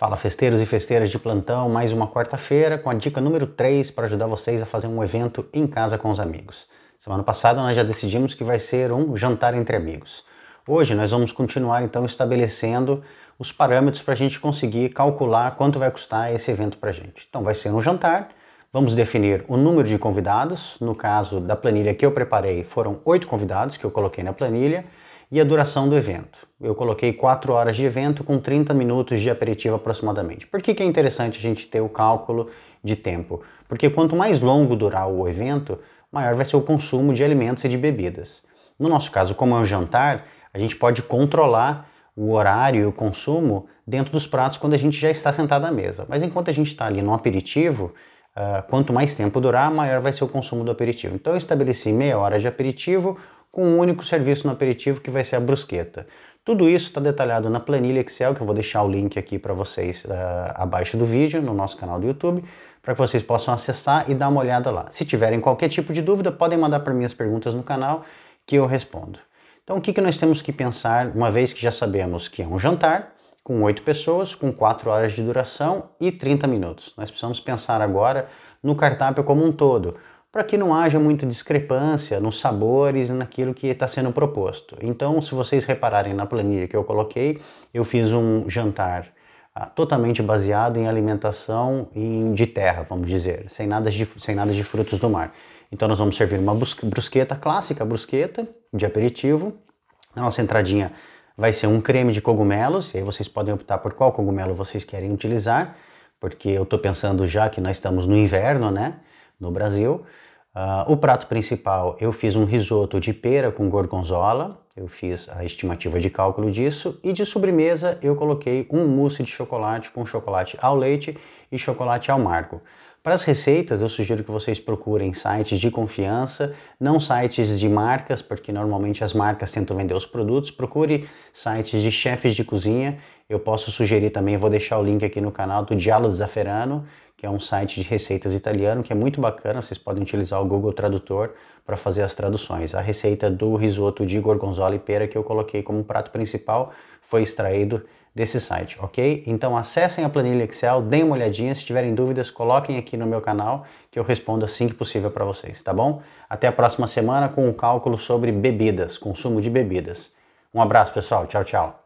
Fala festeiros e festeiras de plantão, mais uma quarta-feira com a dica número 3 para ajudar vocês a fazer um evento em casa com os amigos. Semana passada nós já decidimos que vai ser um jantar entre amigos. Hoje nós vamos continuar então estabelecendo os parâmetros para a gente conseguir calcular quanto vai custar esse evento para a gente. Então vai ser um jantar, vamos definir o número de convidados, no caso da planilha que eu preparei foram oito convidados que eu coloquei na planilha, e a duração do evento. Eu coloquei 4 horas de evento com 30 minutos de aperitivo aproximadamente. Por que, que é interessante a gente ter o cálculo de tempo? Porque quanto mais longo durar o evento, maior vai ser o consumo de alimentos e de bebidas. No nosso caso, como é um jantar, a gente pode controlar o horário e o consumo dentro dos pratos quando a gente já está sentado à mesa. Mas enquanto a gente está ali no aperitivo, uh, quanto mais tempo durar, maior vai ser o consumo do aperitivo. Então eu estabeleci meia hora de aperitivo, com um único serviço no aperitivo que vai ser a brusqueta. Tudo isso está detalhado na planilha Excel, que eu vou deixar o link aqui para vocês uh, abaixo do vídeo, no nosso canal do YouTube, para que vocês possam acessar e dar uma olhada lá. Se tiverem qualquer tipo de dúvida, podem mandar para mim as perguntas no canal que eu respondo. Então, o que, que nós temos que pensar, uma vez que já sabemos que é um jantar, com oito pessoas, com quatro horas de duração e 30 minutos. Nós precisamos pensar agora no cardápio como um todo para que não haja muita discrepância nos sabores e naquilo que está sendo proposto. Então, se vocês repararem na planilha que eu coloquei, eu fiz um jantar ah, totalmente baseado em alimentação em, de terra, vamos dizer, sem nada, de, sem nada de frutos do mar. Então, nós vamos servir uma brusqueta clássica, brusqueta de aperitivo. A nossa entradinha vai ser um creme de cogumelos, e aí vocês podem optar por qual cogumelo vocês querem utilizar, porque eu estou pensando já que nós estamos no inverno, né? No Brasil. Uh, o prato principal eu fiz um risoto de pera com gorgonzola, eu fiz a estimativa de cálculo disso, e de sobremesa eu coloquei um mousse de chocolate com chocolate ao leite e chocolate ao amargo. Para as receitas, eu sugiro que vocês procurem sites de confiança, não sites de marcas, porque normalmente as marcas tentam vender os produtos. Procure sites de chefes de cozinha. Eu posso sugerir também, vou deixar o link aqui no canal do Diallo Zafferano, que é um site de receitas italiano que é muito bacana. Vocês podem utilizar o Google Tradutor para fazer as traduções. A receita do risoto de gorgonzola e pera que eu coloquei como prato principal foi extraído desse site, ok? Então acessem a planilha Excel, deem uma olhadinha, se tiverem dúvidas, coloquem aqui no meu canal que eu respondo assim que possível para vocês, tá bom? Até a próxima semana com um cálculo sobre bebidas, consumo de bebidas. Um abraço pessoal, tchau, tchau.